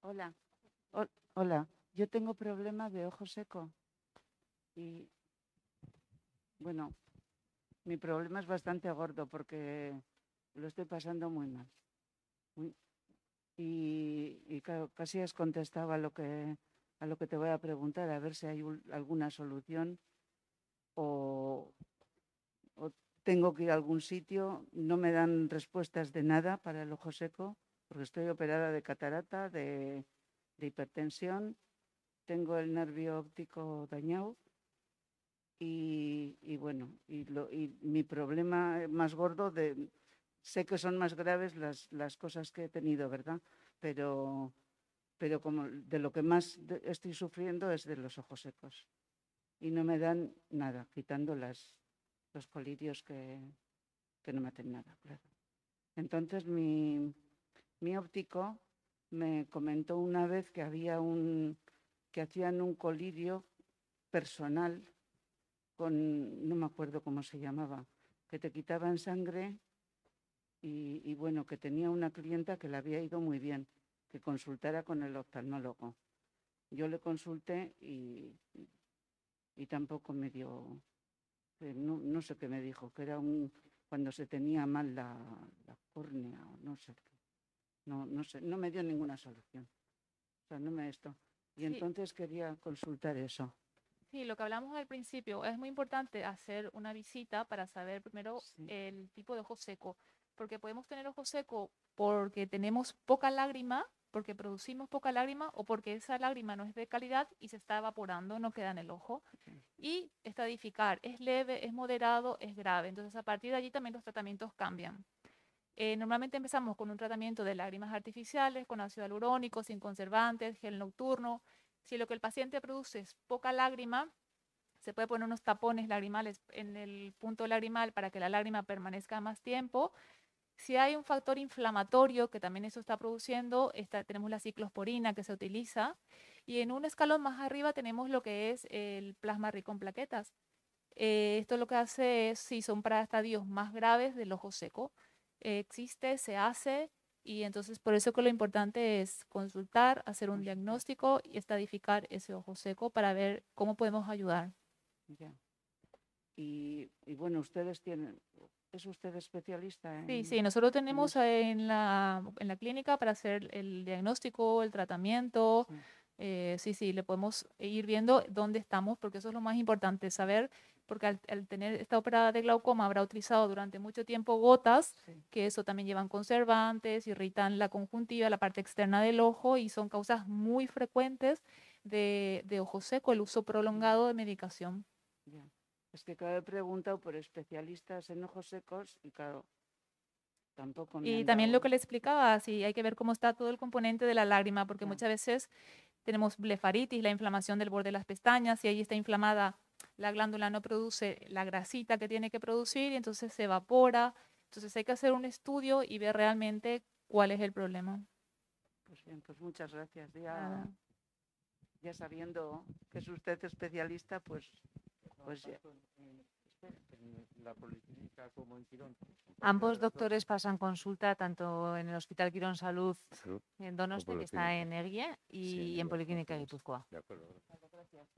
Hola. Hola. Yo tengo problemas de ojo seco. Y bueno, mi problema es bastante gordo porque lo estoy pasando muy mal. Y, casi has contestado a lo, que, a lo que te voy a preguntar, a ver si hay alguna solución o, tengo que ir a algún sitio, no me dan respuestas de nada para el ojo seco, porque estoy operada de catarata, de, hipertensión tengo el nervio óptico dañado y, y bueno, y, lo, y, mi problema más gordo, de, sé que son más graves las, las cosas que he tenido, ¿verdad? Pero, pero como de lo que más estoy sufriendo es de los ojos secos. Y no me dan nada, quitando las, los colirios que, que no me hacen nada, claro. Entonces mi, mi óptico me comentó una vez que había un, que hacían un colirio personal con, no me acuerdo cómo se llamaba, que te quitaban sangre y, bueno, que tenía una clienta que le había ido muy bien, que consultara con el oftalmólogo. Yo le consulté y, y tampoco me dio, eh, no, no, sé qué me dijo, que era un cuando se tenía mal la, la córnea, no sé. No, no sé, no me dio ninguna solución. O sea, no me esto. Y entonces quería consultar eso. Sí, lo que hablamos al principio, es muy importante hacer una visita para saber primero el tipo de ojo seco, porque podemos tener ojo seco porque tenemos poca lágrima, porque producimos poca lágrima o porque esa lágrima no es de calidad y se está evaporando, no queda en el ojo. Y estadificar, es leve, es moderado, es grave. Entonces a partir de allí también los tratamientos cambian. Eh, normalmente empezamos con un tratamiento de lágrimas artificiales, con ácido hialurónico, sin conservantes, gel nocturno, si lo que el paciente produce es poca lágrima, se puede poner unos tapones lagrimales en el punto lagrimal para que la lágrima permanezca más tiempo. Si hay un factor inflamatorio, que también eso está produciendo, tenemos la ciclosporina que se utiliza. Y en un escalón más arriba tenemos lo que es el plasma rico en plaquetas. Eh, esto lo que hace es, si son para estadios más graves del ojo seco, eh, existe, se hace, y entonces por eso que lo importante es consultar, hacer un diagnóstico y estadificar ese ojo seco para ver cómo podemos ayudar. Y, bueno, ustedes tienen, ¿es usted especialista? En, sí, sí, nosotros tenemos en la, en la clínica para hacer el diagnóstico, el tratamiento. Eh, sí, sí, le podemos ir viendo dónde estamos, porque eso es lo más importante, saber porque al, tener esta operada de glaucoma habrá utilizado durante mucho tiempo gotas, que eso también llevan conservantes, irritan la conjuntiva, la parte externa del ojo y son causas muy frecuentes de, de ojo seco, el uso prolongado de medicación. Es que cada he preguntado por especialistas en ojos secos y claro, tampoco me Y también lo que le explicaba, sí, hay que ver cómo está todo el componente de la lágrima, porque muchas veces tenemos blefaritis, la inflamación del borde de las pestañas, y ahí está inflamada la glándula no produce la grasita que tiene que producir y entonces se evapora. Entonces hay que hacer un estudio y ver realmente cuál es el problema. Pues bien, pues muchas gracias. Ya, ya sabiendo que es usted especialista, pues, pues ya. Ambos doctores pasan consulta tanto en el Hospital Quirón Salud, en Donostia, que está en Eguía, y en Policlínica Guipúzcoa. De acuerdo. Gracias.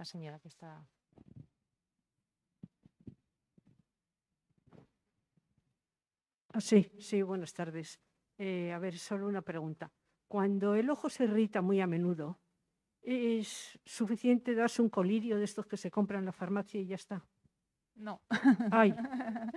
la señora que está. Ah, sí, sí, buenas tardes. Eh, a ver, solo una pregunta. Cuando el ojo se irrita muy a menudo, ¿es suficiente darse un colirio de estos que se compran en la farmacia y ya está? No. Ay.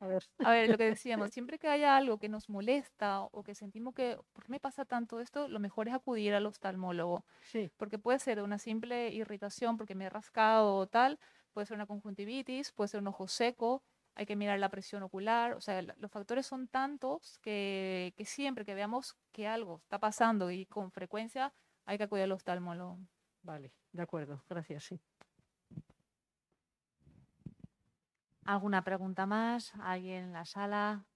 A ver. A ver, lo que decíamos, siempre que haya algo que nos molesta o que sentimos que, ¿por qué me pasa tanto esto? Lo mejor es acudir al oftalmólogo. Sí. Porque puede ser una simple irritación porque me he rascado o tal, puede ser una conjuntivitis, puede ser un ojo seco, hay que mirar la presión ocular, o sea, los factores son tantos que, que siempre que veamos que algo está pasando y con frecuencia hay que acudir al oftalmólogo. Vale, de acuerdo, gracias, sí. ¿Alguna pregunta más? ¿Alguien en la sala?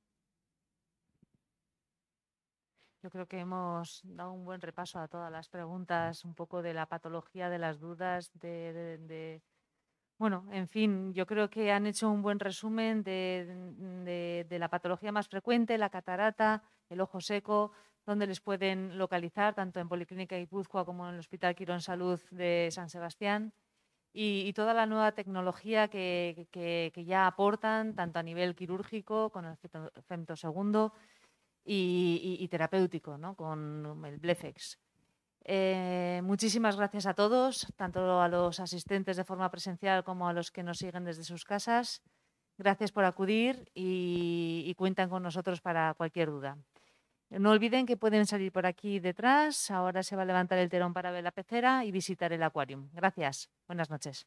Yo creo que hemos dado un buen repaso a todas las preguntas, un poco de la patología, de las dudas, de, bueno, en fin, yo creo que han hecho un buen resumen de, de, la patología más frecuente, la catarata, el ojo seco, donde les pueden localizar, tanto en Policlínica Guipúzcoa como en el Hospital Quirón Salud de San Sebastián y, toda la nueva tecnología que, ya aportan, tanto a nivel quirúrgico, con el femtosegundo, y, y, terapéutico, ¿no? con el Blefex. Eh, muchísimas gracias a todos, tanto a los asistentes de forma presencial como a los que nos siguen desde sus casas. Gracias por acudir y, y cuentan con nosotros para cualquier duda. No olviden que pueden salir por aquí detrás. Ahora se va a levantar el telón para ver la pecera y visitar el acuario. Gracias. Buenas noches.